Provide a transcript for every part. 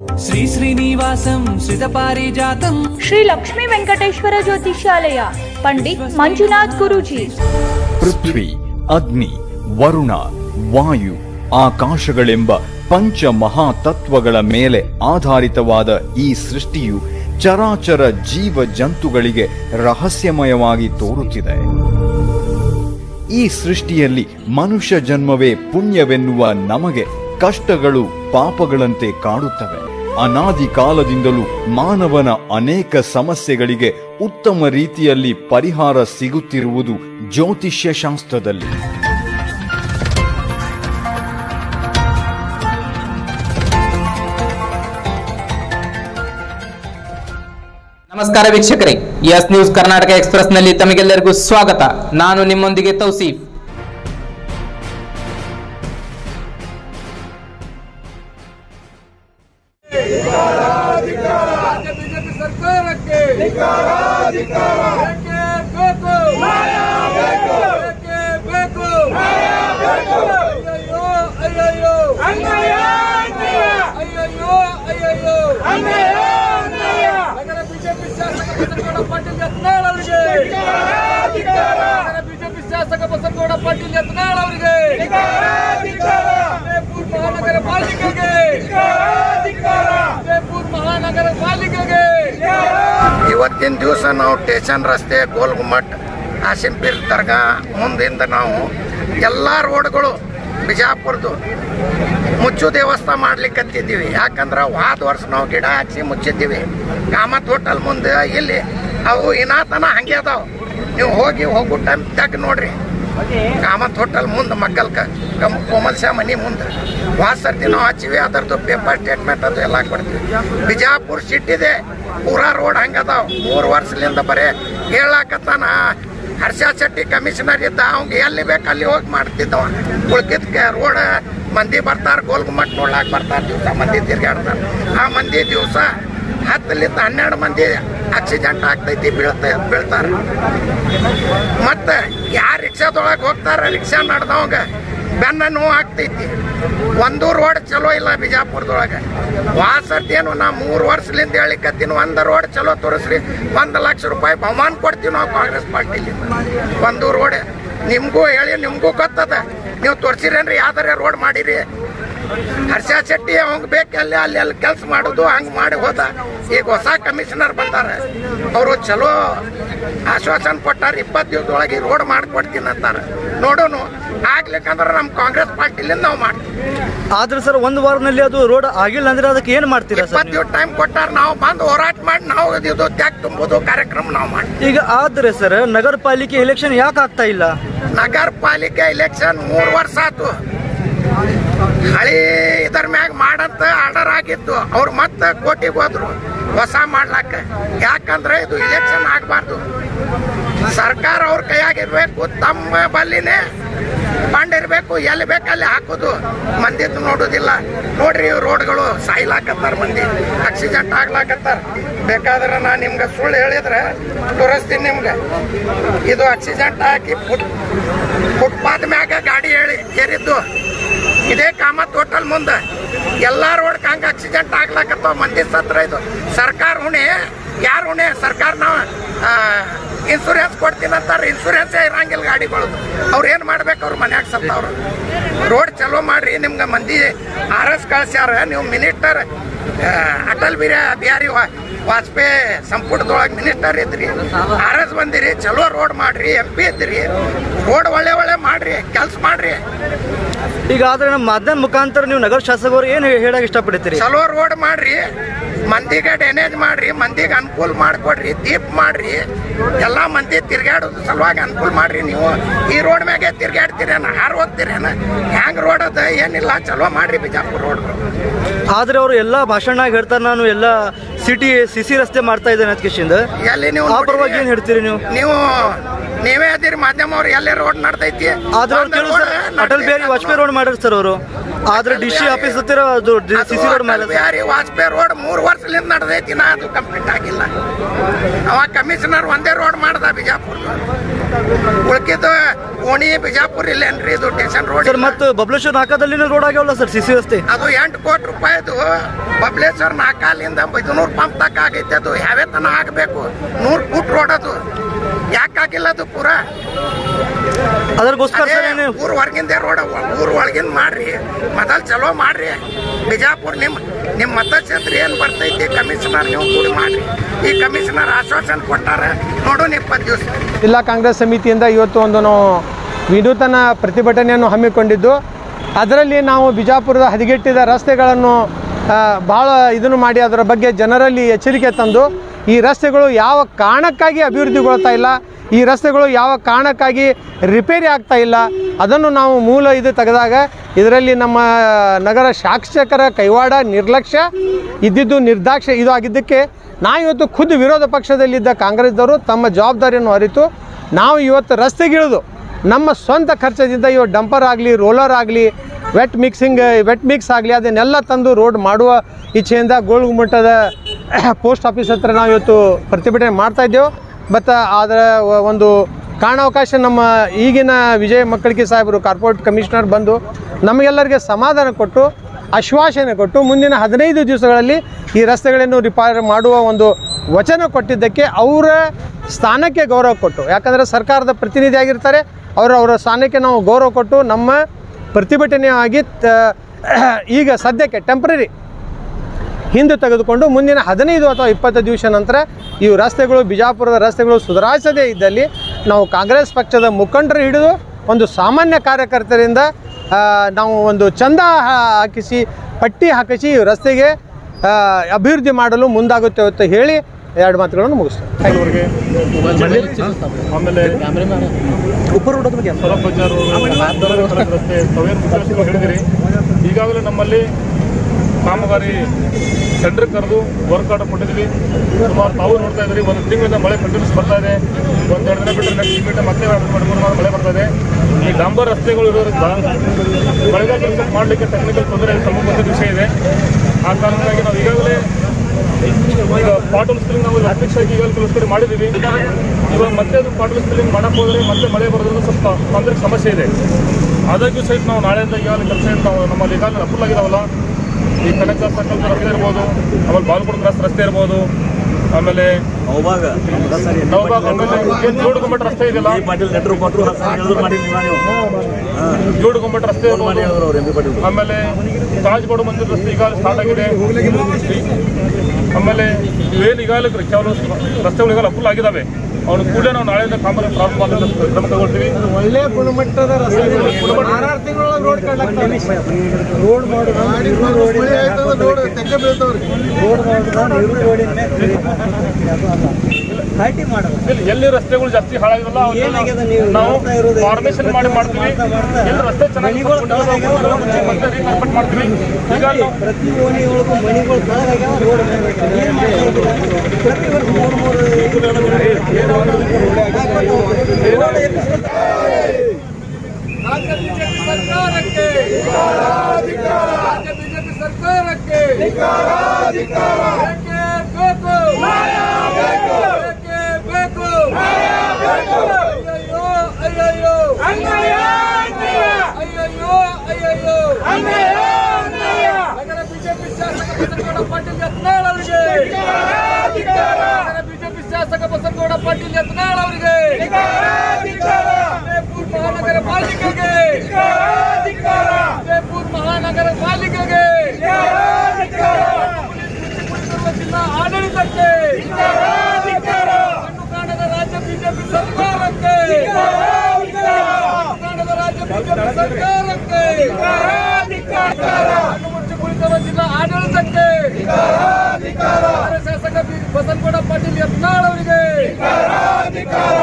ಶ್ರೀ ಶ್ರೀನಿವಾಸಂ ಶ್ರೀ ಲಕ್ಷ್ಮೀ ವೆಂಕಟೇಶ್ವರ ಜ್ಯೋತಿಷ್ಯಾಲಯ ಪಂಡಿತ್ ಮಂಜುನಾಥ್ ಗುರುಜಿ. ಪೃಥ್ವಿ ಅಗ್ನಿ ವರುಣ ವಾಯು ಆಕಾಶಗಳೆಂಬ ಪಂಚ ಮಹಾತತ್ವಗಳ ಮೇಲೆ ಆಧಾರಿತವಾದ ಈ ಸೃಷ್ಟಿಯು ಚರಾಚರ ಜೀವ ಜಂತುಗಳಿಗೆ ರಹಸ್ಯಮಯವಾಗಿ ತೋರುತ್ತಿದೆ. ಈ ಸೃಷ್ಟಿಯಲ್ಲಿ ಮನುಷ್ಯ ಜನ್ಮವೇ ಪುಣ್ಯವೆನ್ನುವ ನಮಗೆ ಕಷ್ಟಗಳು ಪಾಪಗಳಂತೆ ಕಾಡುತ್ತವೆ. ಅನಾದಿ ಕಾಲದಿಂದಲೂ ಮಾನವನ ಅನೇಕ ಸಮಸ್ಯೆಗಳಿಗೆ ಉತ್ತಮ ರೀತಿಯಲ್ಲಿ ಪರಿಹಾರ ಸಿಗುತ್ತಿರುವುದು ಜ್ಯೋತಿಷ್ಯ ಶಾಸ್ತ್ರದಲ್ಲಿ. ನಮಸ್ಕಾರ ವೀಕ್ಷಕರೇ, ಎಸ್ ನ್ಯೂಸ್ ಕರ್ನಾಟಕ ಎಕ್ಸ್ಪ್ರೆಸ್ನಲ್ಲಿ ತಮಗೆಲ್ಲರಿಗೂ ಸ್ವಾಗತ. ನಾನು ನಿಮ್ಮೊಂದಿಗೆ ತೌಸೀಫ್. ಅವರಿಗೆ. ಮಹಾನಗರ ಪಾಲಿಕೆಗೆ. ಮಹಾನಗರ ಪಾಲಿಕೆಗೆ. ಇವತ್ತಿನ ದಿವಸ ನಾವು ಟೇಷನ್ ರಸ್ತೆ ಗೋಲ್ಗುಮ್ಮಟ್ ಆಸಿಂಪಿರ್ ದರ್ಗಾ ಮುಂದಿಂದ ನಾವು ಎಲ್ಲ ರೋಡ್ಗಳು ಬಿಜಾಪುರದು ಮುಚ್ಚು ದೇವಸ್ಥಾನ ಮಾಡ್ಲಿಕ್ಕತ್ತಿದ್ದೀವಿ. ಯಾಕಂದ್ರೆ ವಾದ ವರ್ಷ ನಾವು ಗಿಡ ಹಚ್ಚಿ ಮುಚ್ಚಿದ್ದೀವಿ. ಕಾಮತ್ ಹೋಟೆಲ್ ಮುಂದೆ ಇಲ್ಲಿ ಅವು ಇನಾತನ ಹಂಗೆ ಅದಾವ. ನೀವು ಹೋಗಿ ಹೋಗ್ಬಿಟ್ಟು ತೆಗ್ ನೋಡ್ರಿ. ಕಾಮತ್ ಹೋಟೆಲ್ ಮುಂದೆ ಕಮ್ ಕೋಮಲ್ ಶಾ ಮನಿ ಮುಂದೆ. ಸರ್ತಿ ನಾವು ಹಚ್ಚಿವಿ, ಅದರದ್ದು ಪೇಪರ್ ಸ್ಟೇಟ್ಮೆಂಟ್ ಅದು ಎಲ್ಲ ಕೊಡ್ತೀವಿ ಬಿಜಾಪುರ ಸಿಟ್ಟಿದೆ ಪೂರಾ ರೋಡ್ ಹಂಗದಾವ. ಮೂರು ವರ್ಷದಿಂದ ಬರೇ ಹೇಳಾಕತ್ತಾನ. ಹರ್ಷ ಶೆಟ್ಟಿ ಕಮಿಷನರ್ ಇದ್ದ, ಅವ್ಗೆ ಎಲ್ಲಿ ಬೇಕು ಅಲ್ಲಿ ಹೋಗಿ ಮಾಡ್ತಿದ್ದವ. ಉಳ್ಕಿದ್ಕೆ ರೋಡ್ ಮಂದಿ ಬರ್ತಾರ ಗೋಲ್ಗುಮಟ್ ನೋಡ್ಲಾಕ್ ಬರ್ತಾರ, ದಿವಸ ಮಂದಿ ತಿರ್ಗಾಡ್ತಾರ. ಆ ಮಂದಿ ದಿವಸ ಹತ್ತಲಿಂದ ಹನ್ನೆರಡು ಮಂದಿ ಆಕ್ಸಿಡೆಂಟ್ ಆಗ್ತೈತಿ ಬೀಳ್ತಾ ಬೀಳ್ತಾರ. ಮತ್ತೆ ಯಾರು ರಿಕ್ಷಾದೊಳಗೆ ಹೋಗ್ತಾರ? ರಿಕ್ಷಾ ನಡೆದವಂಗ ಬೆನ್ನ ನೋವು ಆಗ್ತೈತಿ. ಒಂದು ರೋಡ್ ಚಲೋ ಇಲ್ಲ ಬಿಜಾಪುರದೊಳಗೆ. ವಾಸರ್ತಿ ಏನು ನಾ ಮೂರು ವರ್ಷಲಿಂದ ಹೇಳಿಕತ್ತೀನಿ, ಒಂದು ರೋಡ್ ಚಲೋ ತೋರಿಸ್ರಿ, ಒಂದು ಲಕ್ಷ ರೂಪಾಯಿ ಬಹುಮಾನ ಕೊಡ್ತೀವಿ ನಾವು ಕಾಂಗ್ರೆಸ್ ಪಾರ್ಟಿಲಿ. ಒಂದು ರೋಡ್ ನಿಮಗೂ ಹೇಳಿ, ನಿಮಗೂ ಗೊತ್ತದ. ನೀವು ತೋರಿಸಿರೇನ್ರಿ, ಯಾವ್ದಾರ ರೋಡ್ ಮಾಡಿರಿ ಹರ್ಷ ಶೆಟ್ಟಿ ಅವಂಗ ಬೇಕು ಅಲ್ಲಿ ಅಲ್ಲಿ ಅಲ್ಲಿ ಕೆಲಸ ಮಾಡೋದು ಹಂಗೆ ಮಾಡಿ ಹೋದ. ಈಗ ಹೊಸ ಕಮಿಷನರ್ ಬಂದಾರ. ಅವರು ಚಲೋ ಆಶ್ವಾಸನೆ ಕೊಟ್ಟಾರ ಇಪ್ಪತ್ತು ದಿವಸದೊಳಗೆ ರೋಡ್ ಮಾಡ್ಕೊಡ್ತೀನಿ ಅಂತಾರ. ನೋಡೋನು ಆಗ್ಲಿಕ್ಕಂದ್ರೆ ನಮ್ಮ ಕಾಂಗ್ರೆಸ್ ಪಾರ್ಟಿಲಿಂದ ನಾವು ಮಾಡ್ತೀವಿ. ಆದ್ರೆ ಸರ್ ಒಂದು ವಾರದಲ್ಲಿ ಅದು ರೋಡ್ ಆಗಿಲ್ಲ ಅಂದ್ರೆ ಅದಕ್ಕೆ ಏನ್ ಮಾಡ್ತೀರಾ ಇಪ್ಪತ್ತು ದಿವಸ ಟೈಮ್ ಕೊಟ್ಟಾರ ನಾವು ಬಂದು ಹೋರಾಟ ಮಾಡಿ ನಾವು ಇದು ತ್ಯಾಗ ತುಂಬುದು ಕಾರ್ಯಕ್ರಮ ನಾವು ಮಾಡ್ತೀವಿ ಈಗ ಆದ್ರೆ ಸರ್ ನಗರ ಪಾಲಿಕೆ ಎಲೆಕ್ಷನ್ ಯಾಕೆ ಆಗ್ತಾ ಇಲ್ಲ? ನಗರ ಪಾಲಿಕೆ ಎಲೆಕ್ಷನ್ ಮೂರು ವರ್ಷ ಆತು ಹಳಿ ಇದರ ಮ್ಯಾಗ ಮಾಡಂತ ಆರ್ಡರ್ ಆಗಿತ್ತು. ಅವ್ರು ಮತ್ತೆ ಕೋಟಿಗೆ ಹೋದ್ರು. ಹೊಸ ಮಾಡ್ಲಾಕ. ಯಾಕಂದ್ರೆ ಇದು ಇಲೆಕ್ಷನ್ ಆಗಬಾರ್ದು. ಸರ್ಕಾರ ಅವ್ರ ಕೈಯಾಗಿರ್ಬೇಕು ತಮ್ಮ ಬಲ್ಲಿನೇ ಬಂಡಿರ್ಬೇಕು ಎಲ್ಲಿ ಬೇಕಲ್ಲಿ ಹಾಕೋದು. ಮಂದಿದ್ದು ನೋಡೋದಿಲ್ಲ. ನೋಡ್ರಿ ರೋಡ್ಗಳು ಸಾಯ್ಲಾಕತ್ತಾರ ಮಂದಿ. ಆಕ್ಸಿಡೆಂಟ್ ಆಗ್ಲಾಕತ್ತಾರ. ಬೇಕಾದ್ರೆ ನಾ ನಿಮ್ಗೆ ಸುಳ್ಳು ಹೇಳಿದ್ರೆ ತೋರಿಸ್ತೀನಿ ನಿಮ್ಗೆ. ಇದು ಆಕ್ಸಿಡೆಂಟ್ ಹಾಕಿ ಫುಟ್ ಫುಟ್ಪಾತ್ ಮ್ಯಾಗ ಗಾಡಿ ಹೇಳಿ ಏರಿದ್ದು. ಇದೇ ಕಾಮತ್ ಹೋಟೆಲ್ ಮುಂದೆ. ಎಲ್ಲ ರೋಡ್ ಹಂಗ ಆಕ್ಸಿಡೆಂಟ್ ಆಗ್ಲಾಕತ್ತಾವ ಮಂದಿ ಸತ್ರ ಇದು. ಸರ್ಕಾರ ಹುಣೆ, ಯಾರು ಹುಣೆ? ಸರ್ಕಾರ ನಾವು ಇನ್ಸೂರೆನ್ಸ್ ಕೊಡ್ತೀನಂತಾರೆ ಇನ್ಸೂರೆನ್ಸೇ ಇರಂಗಿಲ್ಲ ಗಾಡಿಗಳು ಅವ್ರು ಏನು ಮಾಡ್ಬೇಕು ಅವ್ರು ಮನ್ಯಾಗ ಸತ್ತವ್ರು. ರೋಡ್ ಚಲೋ ಮಾಡ್ರಿ, ನಿಮ್ಗೆ ಮಂದಿ ಆರ್ ಎಸ್ ಕಳ್ಸ್ಯಾರ, ನೀವು ಮಿನಿಸ್ಟರ್ ಅಟಲ್ ಬಿಹಾರಿ ವಾ- ವಾಜಪೇಯಿ ಸಂಪುಟದೊಳಗೆ ಮಿನಿಸ್ಟರ್ ಇದ್ರಿ ಆರ್ ಎಸ್ ಬಂದಿರಿ ಚಲೋ ರೋಡ್ ಮಾಡ್ರಿ ಎಂ ಪಿ ಇದ್ರಿ ರೋಡ್ ಒಳ್ಳೆ ಒಳ್ಳೆ ಮಾಡ್ರಿ ಕೆಲ್ಸ ಮಾಡ್ರಿ. ಈಗ ಆದ್ರೆ ನಮ್ಮ ಮಾಧ್ಯಮ ಮುಖಾಂತರ ನೀವು ನಗರ ಶಾಸಕರು ಏನ್ ಹೇಳಕ್ ಇಷ್ಟಪಡ್ತೀರಿ ಚಲೋ ರೋಡ್ ಮಾಡ್ರಿ ಮಂದಿಗೆ ಡ್ಯಾನೇಜ್ ಮಾಡ್ರಿ ಮಂದಿಗೆ ಅನುಕೂಲ ಮಾಡಿಕೊಡ್ರಿ ದೀಪ್ ಮಾಡ್ರಿ ಎಲ್ಲಾ ಮಂದಿ ತಿರ್ಗಾಡೋದು ಸಲುವಾಗಿ ಅನುಕೂಲ ಮಾಡ್ರಿ ನೀವು. ಈ ರೋಡ್ ಮ್ಯಾಗೆ ತಿರ್ಗಾಡ್ತೀರೇನ ಹಾರು ಹೋಗ್ತೀರೇನ? ಹ್ಯಾಂಗ್ ರೋಡ್ ಅದ ಏನಿಲ್ಲ ಚಲೋ ಮಾಡ್ರಿ ಬಿಜಾಪುರ ರೋಡ್ ಆದ್ರೆ ಅವರು ಎಲ್ಲಾ ಭಾಷಣ ಹೇಳ್ತಾರೆ ನಾನು ಎಲ್ಲಾ ಸಿಟಿ ಸಿಸಿ ರಸ್ತೆ ಮಾಡ್ತಾ ಇದ್ದೇನೆ ಅದಕ್ಕಿಂದ ಎಲ್ಲಿ ನೀವು ಆ ಪರವಾಗಿ? ಏನ್ ಹೇಳ್ತೀರಿ ನೀವು? ನೀವು ನೀವೇ ಅದಿರಿ ಮಾಧ್ಯಮ ಅವ್ರು ಎಲ್ಲೇ ರೋಡ್ ನಡ್ತೈತಿ ಆದ್ರೆ ಅವ್ರು ಕೇಳು ಸರ್ ಅಟಲ್ ಬಿಹಾರಿ ವಾಜಪೇಯಿ ರೋಡ್ ಮಾಡ್ಯಾರ ಸರ್ ಅವರು. ಆದ್ರೆ ಡಿ ಸಿ ಆಫೀಸ್ ಹತ್ತಿರ ಅದು ಸಿ ಸಿ ರೋಡ್ ಮಾಡಿ ಮೇಲೆ ಬಿಹಾರಿ ವಾಜಪೇಯಿ ರೋಡ್ ಮೂರು ವರ್ಷದಿಂದ ನಡೆದೈತಿ ನಾ ಅದು ಕಂಪ್ಲೀಟ್ ಆಗಿಲ್ಲ ಅವ ಕಮಿಷನರ್ ಒಂದೇ ರೋಡ್ ಮಾಡ್ದ ಬಿಜಾಪುರ. ಉಳ್ಕಿದ ಓಣಿ ಬಿಜಾಪುರ ಇಲ್ಲೇನ್ರಿ ಇದು ಟೇಷನ್ ರೋಡ್ ಸರ್ ಮತ್ತು ಬಬ್ಲೇಶ್ವರ ನಾಕಾದಲ್ಲಿ ರೋಡ್ ಆಗ್ಯಾವಲ್ಲ ಸರ್ ಸಿಸಿ ರಸ್ತೆ ಅದು ಎಂಟು ಕೋಟಿ ರೂಪಾಯಿದು ಬಬ್ಲೇಶ್ವರ್ ನಾಕಾಲಿಂದ ಐದುನೂರು ಪಂಪ್ ತಕ್ಕ ಆಗೈತೆ ಅದು. ಯಾವೇ ತನ ಆಗಬೇಕು. ನೂರು ಫುಟ್ ರೋಡ್ ಅದು. ಯಾಕಾಗಿಲ್ಲ ಅದು ಪೂರ? ಅದೇ ಏನು ಊರ್ ಹೊರಗಿಂದ ರೋಡ್ ಊರ್ ಒಳಗಿಂದ ಮಾಡ್ರಿ. ಮೊದಲ್ ಚಲೋ ಮಾಡ್ರಿ. ಬಿಜಾಪುರ್ ನಿಮ್ ನಿಮ್ ಮತಕ್ಷೇತ್ರ ಏನ್ ಬರ್ತೈತಿ ಕಮಿಷನರ್ ನೀವು ಕೂಡಿ ಮಾಡ್ರಿ. ಈ ಕಮಿಷನರ್ ಆಶ್ವಾಸನೆ ಕೊಟ್ಟಾರ? ನೋಡೋಣ ಇಪ್ಪತ್ತು ದಿವಸ. ಜಿಲ್ಲಾ ಕಾಂಗ್ರೆಸ್ ಸಮಿತಿಯಿಂದ ಇವತ್ತು ಒಂದು ನಾವು ವಿನೂತನ ಪ್ರತಿಭಟನೆಯನ್ನು ಹಮ್ಮಿಕೊಂಡಿದ್ದು. ಅದರಲ್ಲಿ ನಾವು ಬಿಜಾಪುರದ ಹದಗೆಟ್ಟಿದ ರಸ್ತೆಗಳನ್ನು ಭಾಳ ಇದನ್ನು ಮಾಡಿ, ಅದರ ಬಗ್ಗೆ ಜನರಲ್ಲಿ ಎಚ್ಚರಿಕೆ ತಂದು, ಈ ರಸ್ತೆಗಳು ಯಾವ ಕಾರಣಕ್ಕಾಗಿ ಅಭಿವೃದ್ಧಿಗೊಳ್ತಾ ಇಲ್ಲ, ಈ ರಸ್ತೆಗಳು ಯಾವ ಕಾರಣಕ್ಕಾಗಿ ರಿಪೇರಿ ಆಗ್ತಾ ಇಲ್ಲ, ಅದನ್ನು ನಾವು ಮೂಲ ಇದು ತೆಗೆದಾಗ ಇದರಲ್ಲಿ ನಮ್ಮ ನಗರ ಶಾಸಕರ ಕೈವಾಡ ನಿರ್ಲಕ್ಷ್ಯ, ಇದ್ದಿದ್ದು ನಿರ್ದಾಕ್ಷ್ಯ ಇದು ಆಗಿದ್ದಕ್ಕೆ ನಾವು ಇವತ್ತು ಖುದ್ದು ವಿರೋಧ ಪಕ್ಷದಲ್ಲಿದ್ದ ಕಾಂಗ್ರೆಸ್ದವರು ತಮ್ಮ ಜವಾಬ್ದಾರಿಯನ್ನು ಅರಿತು ನಾವು ಇವತ್ತು ರಸ್ತೆಗಿಳಿದು ನಮ್ಮ ಸ್ವಂತ ಖರ್ಚದಿಂದ ಇವತ್ತು ಡಂಪರ್ ಆಗಲಿ, ರೋಲರ್ ಆಗಲಿ ವೆಟ್ ಮಿಕ್ಸಿಂಗ್ ವೆಟ್ ಮಿಕ್ಸ್ ಆಗಲಿ ಅದನ್ನೆಲ್ಲ ತಂದು ರೋಡ್ ಮಾಡುವ ಇಚ್ಛೆಯಿಂದ ಗೋಳುಗುಮ್ಮಟದ ಪೋಸ್ಟ್ ಆಫೀಸ್ ಹತ್ರ ನಾವು ಇವತ್ತು ಪ್ರತಿಭಟನೆ ಮಾಡ್ತಾ ಇದ್ದೇವೆ. ಮತ್ತು ಅದರ ಒಂದು ಕಾರಣಾವಕಾಶ ನಮ್ಮ ಈಗಿನ ವಿಜಯ ಮಕ್ಕಳಿಗೆ ಸಾಹೇಬರು ಕಾರ್ಪೊರೇಟ್ ಕಮಿಷನರ್ ಬಂದು ನಮಗೆಲ್ಲರಿಗೆ ಸಮಾಧಾನ ಕೊಟ್ಟು ಆಶ್ವಾಸನೆ ಕೊಟ್ಟು ಮುಂದಿನ ಹದಿನೈದು ದಿವಸಗಳಲ್ಲಿ ಈ ರಸ್ತೆಗಳನ್ನು ರಿಪೇರ್ ಮಾಡುವ ಒಂದು ವಚನ ಕೊಟ್ಟಿದ್ದಕ್ಕೆ ಅವರ ಸ್ಥಾನಕ್ಕೆ ಗೌರವ ಕೊಟ್ಟು, ಯಾಕಂದರೆ ಸರ್ಕಾರದ ಪ್ರತಿನಿಧಿಯಾಗಿರ್ತಾರೆ ಅವರು ಅವರ ಸ್ಥಾನಕ್ಕೆ ನಾವು ಗೌರವ ಕೊಟ್ಟು ನಮ್ಮ ಪ್ರತಿಭಟನೆಯಾಗಿ ಈಗ ಸದ್ಯಕ್ಕೆ ಟೆಂಪ್ರರಿ ಹಿಂದೆ ತೆಗೆದುಕೊಂಡು ಮುಂದಿನ ಹದಿನೈದು ಅಥವಾ ಇಪ್ಪತ್ತು ದಿವಸ ನಂತರ ಈ ರಸ್ತೆಗಳು, ಬಿಜಾಪುರದ ರಸ್ತೆಗಳು ಸುಧಾರಿಸದೇ ಇದ್ದಲ್ಲಿ ನಾವು ಕಾಂಗ್ರೆಸ್ ಪಕ್ಷದ ಮುಖಂಡರು ಹಿಡಿದು ಒಂದು ಸಾಮಾನ್ಯ ಕಾರ್ಯಕರ್ತರಿಂದ ನಾವು ಒಂದು ಚಂದ ಹಾಕಿಸಿ ಪಟ್ಟಿ ಹಾಕಿಸಿ ರಸ್ತೆಗೆ ಅಭಿವೃದ್ಧಿ ಮಾಡಲು ಮುಂದಾಗುತ್ತೆ ಅಂತ ಹೇಳಿ ಎರಡು ಮಾತುಗಳನ್ನು ಮುಗಿಸ್ತೇವೆ ಆಮೇಲೆ ಈಗಾಗಲೇ ನಮ್ಮಲ್ಲಿ ಕಾಮಗಾರಿ ಟೆಂಡರ್ ಕರೆದು ವರ್ಕ್ ಕೊಟ್ಟಿದ್ವಿ ಸುಮಾರು ತಾವು ನೋಡ್ತಾ ಇದ್ರಿ ಒಂದು ತಿಂಗಳಿಂದ ಮಳೆ ಕಂಟಿನ್ಯೂಸ್ ಬರ್ತಾ ಇದೆ. ಒಂದು ಎರಡು ದಿನ ಬಿಟ್ಟರೆ ನೆಕ್ಸ್ಟ್ ಮೀಟರ್ ಮತ್ತೆ ಎರಡು ಮೂರು ಮಳೆ ಬರ್ತಾ ಇದೆ. ಈ ಡಾಂಬರ್ ರಸ್ತೆಗಳು ಇರೋದ್ರಿಂದ ಮಳೆಗಾಲ ಮಾಡಲಿಕ್ಕೆ ಟೆಕ್ನಿಕಲ್ ತೊಂದರೆ ಬಂದ ವಿಷಯ ಇದೆ. ಆ ಕಾರಣಕ್ಕಾಗಿ ನಾವು ಈಗಾಗಲೇ ಈಗ ಪಾಟಲ್ ಸ್ಪಿಲ್ಲಿಂಗ್ ನಾವು ಅಧ್ಯಕ್ಷ ಆಗಿ ಈಗಾಗಲೇ ಕಡೆ ಮಾಡಿದ್ದೀವಿ. ಇವಾಗ ಮತ್ತೆ ಅದು ಪಾಟಲ್ ಸ್ಪಿಲಿಂಗ್ ಮಾಡಕ್ಕೆ ಹೋದರೆ ಮತ್ತೆ ಮಳೆ ಬರೋದ್ರಿಂದ ಸ್ವಲ್ಪ ತೊಂದರೆ ಸಮಸ್ಯೆ ಇದೆ. ಆದಾಗ್ಯೂ ಸಹಿತ ನಾವು ನಾಳೆಯಿಂದ ಈಗಾಗಲೇ ಕೆಲಸ ನಾವು ನಮ್ಮಲ್ಲಿ ಈಗಾಗಲೇ ಅಪ್ರೂವ್ ಆಗಿದಾವಲ್ಲ. ಈ ಕನಕ ಸರ್ಕಲ್ ರಸ್ತೆ ಇರ್ಬೋದು ಆಮೇಲೆ ಬಾಲ್ಕೋಡ್ ಕ್ರಾಸ್ ರಸ್ತೆ ಇರ್ಬೋದು ಆಮೇಲೆ ಜೋಡು ಗುಮ್ಮಟ ರಸ್ತೆ ಇದೆಯಲ್ಲ? ಜೋಡು ಗುಮ್ಮಟ ರಸ್ತೆ ಆಮೇಲೆ ತಾಜ್ಗೋಡು ಮಂದಿರ ರಸ್ತೆ ಈಗ ಸ್ಟಾರ್ಟ್ ಆಗಿದೆ. ಆಮೇಲೆ ಏನು ಈಗಾಗಲೇ ಕೆಲವು ರಸ್ತೆಗಳು ಈಗಾಗಲೇ ಫುಲ್ ಆಗಿದ್ದಾವೆ ಅವ್ನು ಕೂಡ ನಾವು ನಾಳೆ ಕಾಮಗಾರಿ ಪ್ರಾರಂಭ ಮಾಡಲು ಕ್ರಮ ತಗೊಳ್ತೀವಿ ಒಳ್ಳೆ ಗುಣಮಟ್ಟದ ರಸ್ತೆ ಆರಾರು ತಿಂಗಳ ರೋಡ್ ರೋಡ್ ಎಲ್ಲಿ- ಎಲ್ಲಿ ರಸ್ತೆಗಳು ಜಾಸ್ತಿ ಹಾಳಾಗಿರಲ್ಲ ನಾವು? ಫಾರ್ಮೇಶನ್ ಮಾಡಿ ಮಾಡ್ತೀವಿ. ಎಲ್ಲ ರಸ್ತೆ ಚೆನ್ನಾಗಿ ಮಾಡ್ತೀವಿ ಈಗ ಪ್ರತಿ ಮಣಿಗಳು ತಳಗಾಗ್ಯಾವ ರೋಡ್ ಏನ್ ಮಾಡ್ತಾ ಇದ್ರು? ಪ್ರತಿ ವರ್ಷ ಮೂರು ಮೂರು ಸರ್ಕಾರಕ್ಕೆ ಸರ್ಕಾರಕ್ಕೆ ಬೇಕೇ ಬೇಕು ಬೇಕೇ ಬೇಕು ಅಯ್ಯಯ್ಯೋ ಅಯ್ಯಯ್ಯೋ ಅಯ್ಯಯ್ಯೋ ಅಯ್ಯಯ್ಯೋ ನಗರ ಬಿಜೆಪಿ ಶಾಸಕ ಬಸನಗೌಡ ಪಾಟೀಲ್ ಯತ್ನಾಳ್ ಅವರಿಗೆ ನಗರ ಬಿಜೆಪಿ ಶಾಸಕ ಬಸನಗೌಡ ಪಾಟೀಲ್ ಯತ್ನಾಳ್ ಅವರಿಗೆ. ಜಯಪುರ್ ಮಹಾನಗರ ಪಾಲಿಕೆಗೆ. ಜಯಪುರ್ ಮಹಾನಗರ ಪಾಲಿಕೆಗೆ. ಕುಳಿತಿರುವ ಜಿಲ್ಲಾ ಆಡಳಿತಕ್ಕೆ. ಕಣ್ಣು ಕಾಣದ ರಾಜ್ಯ ಬಿಜೆಪಿ ಸರ್ಕಾರಕ್ಕೆ. ಕಣ್ಣು ರಾಜ್ಯ ಬಿಜೆಪಿ ಸರ್ಕಾರಕ್ಕೆ. ಯತ್ನಾಳವರಿಗೆ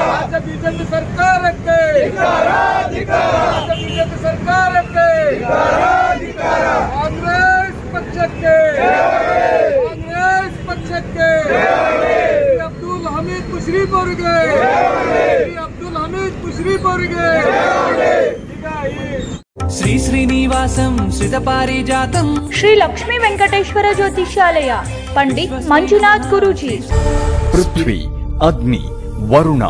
ರಾಜ್ಯ ಬಿಜೆಪಿ ಸರ್ಕಾರಕ್ಕೆ ರಾಜ್ಯ ಬಿಜೆಪಿ ಸರ್ಕಾರಕ್ಕೆ ಕಾಂಗ್ರೆಸ್ ಪಕ್ಷಕ್ಕೆ ಕಾಂಗ್ರೆಸ್ ಪಕ್ಷಕ್ಕೆ ಅಬ್ದುಲ್ ಹಮೀದ್ ಮುಶ್ರೀಫ್ ಅವರಿಗೆ ಅಬ್ದುಲ್ ಹಮೀದ್ ಮುಶ್ರೀಫ್ ಅವರಿಗೆ ಈಗ ಈ ಶ್ರೀ ಲಕ್ಷ್ಮೀ ವೆಂಕಟೇಶ್ವರ ಜ್ಯೋತಿಷ್ಯಾಲಯ ಪಂಡಿತ್ ಮಂಜುನಾಥ್ ಗುರುಜಿ. ಪೃಥ್ವಿ ಅಗ್ನಿ ವರುಣ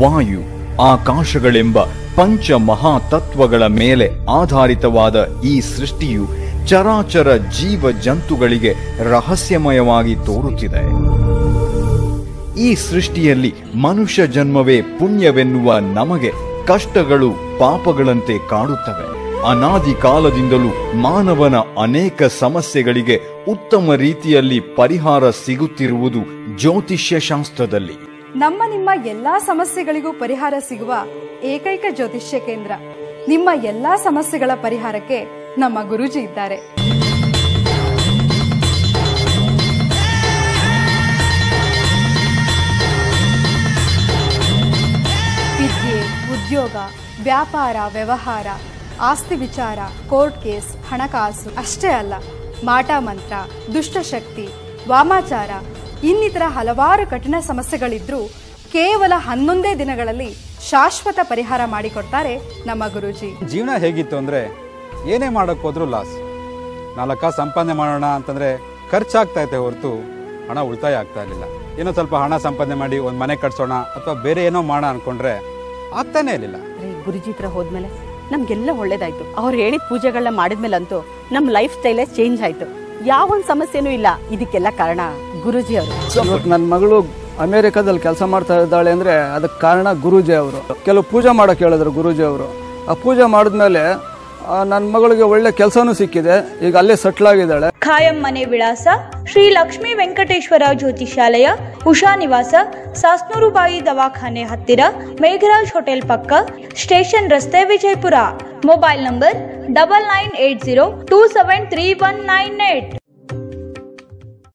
ವಾಯು ಆಕಾಶಗಳೆಂಬ ಪಂಚ ಮಹಾತತ್ವಗಳ ಮೇಲೆ ಆಧಾರಿತವಾದ ಈ ಸೃಷ್ಟಿಯು ಚರಾಚರ ಜೀವ ಜಂತುಗಳಿಗೆ ರಹಸ್ಯಮಯವಾಗಿ ತೋರುತ್ತಿದೆ. ಈ ಸೃಷ್ಟಿಯಲ್ಲಿ ಮನುಷ್ಯ ಜನ್ಮವೇ ಪುಣ್ಯವೆನ್ನುವ ನಮಗೆ ಕಷ್ಟಗಳು ಪಾಪಗಳಂತೆ ಕಾಡುತ್ತವೆ. ಅನಾದಿ ಕಾಲದಿಂದಲೂ ಮಾನವನ ಅನೇಕ ಸಮಸ್ಯೆಗಳಿಗೆ ಉತ್ತಮ ರೀತಿಯಲ್ಲಿ ಪರಿಹಾರ ಸಿಗುತ್ತಿರುವುದು ಜ್ಯೋತಿಷ್ಯ ಶಾಸ್ತ್ರದಲ್ಲಿ. ನಮ್ಮ ನಿಮ್ಮ ಎಲ್ಲಾ ಸಮಸ್ಯೆಗಳಿಗೂ ಪರಿಹಾರ ಸಿಗುವ ಏಕೈಕ ಜ್ಯೋತಿಷ್ಯ ಕೇಂದ್ರ. ನಿಮ್ಮ ಎಲ್ಲಾ ಸಮಸ್ಯೆಗಳ ಪರಿಹಾರಕ್ಕೆ ನಮ್ಮ ಗುರುಜಿ ಇದ್ದಾರೆ. ವಿದ್ಯೆ, ಉದ್ಯೋಗ, ವ್ಯಾಪಾರ, ವ್ಯವಹಾರ ಆಸ್ತಿ ವಿಚಾರ ಕೋರ್ಟ್ ಕೇಸ್ ಹಣಕಾಸು ಅಷ್ಟೇ ಅಲ್ಲ. ಮಾಟ ಮಂತ್ರ ದುಷ್ಟಶಕ್ತಿ ವಾಮಾಚಾರ ಇನ್ನಿತರ ಹಲವಾರು ಕಠಿಣ ಸಮಸ್ಯೆಗಳಿದ್ರೂ ಕೇವಲ ಹನ್ನೊಂದೇ ದಿನಗಳಲ್ಲಿ ಶಾಶ್ವತ ಪರಿಹಾರ ಮಾಡಿಕೊಡ್ತಾರೆ ನಮ್ಮ ಗುರುಜಿ. ಜೀವನ ಹೇಗಿತ್ತು ಅಂದರೆ ಏನೇ ಮಾಡೋಕ್ಕೆ ಹೋದ್ರೂ ಲಾಸ್. ನಾಲ್ಕ ಸಂಪಾದನೆ ಮಾಡೋಣ ಅಂತಂದರೆ ಖರ್ಚಾಗ್ತಾ ಇತ್ತೆ ಹೊರತು ಹಣ ಉಳಿತಾಯ ಆಗ್ತಾ ಇರಲಿಲ್ಲ. ಏನೋ ಸ್ವಲ್ಪ ಹಣ ಸಂಪಾದನೆ ಮಾಡಿ ಒಂದು ಮನೆ ಕಟ್ಸೋಣ ಅಥವಾ ಬೇರೆ ಏನೋ ಮಾಡೋಣ ಅನ್ಕೊಂಡ್ರೆ ಆಗ್ತಾನೇ ಇರಲಿಲ್ಲ. ಗುರುಜಿ ಹತ್ರ ಹೋದ್ಮೇಲೆ ನಮ್ಗೆಲ್ಲ ಒಳ್ಳೇದಾಯ್ತು. ಅವ್ರು ಹೇಳಿದ ಪೂಜೆಗಳನ್ನ ಮಾಡಿದ್ಮೇಲಂತೂ ನಮ್ಮ ಲೈಫ್ ಸ್ಟೈಲೇ ಚೇಂಜ್ ಆಯ್ತು. ಯಾವೊಂದು ಸಮಸ್ಯೆನೂ ಇಲ್ಲ. ಇದಕ್ಕೆಲ್ಲ ಕಾರಣ ಗುರುಜಿ ಅವರು. ನನ್ನ ಮಗಳು ಅಮೇರಿಕಾದಲ್ಲಿ ಕೆಲಸ ಮಾಡ್ತಾ ಇದ್ದಾಳೆ ಅಂದರೆ ಅದಕ್ಕೆ ಕಾರಣ ಗುರೂಜಿ ಅವರು. ಕೆಲವು ಪೂಜೆ ಮಾಡೋಕೆ ಹೇಳಿದ್ರು ಗುರೂಜಿ ಅವರು. ಆ ಪೂಜೆ ಮಾಡಿದ್ಮೇಲೆ ನನ್ನ ಮಗಳಿಗೆ ಒಳ್ಳೆ ಕೆಲಸನೂ ಸಿಕ್ಕಿದೆ. ಈಗ ಅಲ್ಲೇ ಸೆಟ್ಲ್ ಆಗಿದ್ದಾಳೆ. ಖಾಯಂ ಮನೆ ವಿಳಾಸ ಶ್ರೀ ಲಕ್ಷ್ಮೀ ವೆಂಕಟೇಶ್ವರ ಜ್ಯೋತಿಷಾಲಯ ಉಷಾ ನಿವಾಸ ಸಾಸ್ನೂರು ಬಾಯಿ ದವಾಖಾನೆ ಹತ್ತಿರ ಮೇಘರಾಜ್ ಹೋಟೆಲ್ ಪಕ್ಕ ಸ್ಟೇಷನ್ ರಸ್ತೆ Vijayapura mobile number double nine eight zero two seven three one nine eight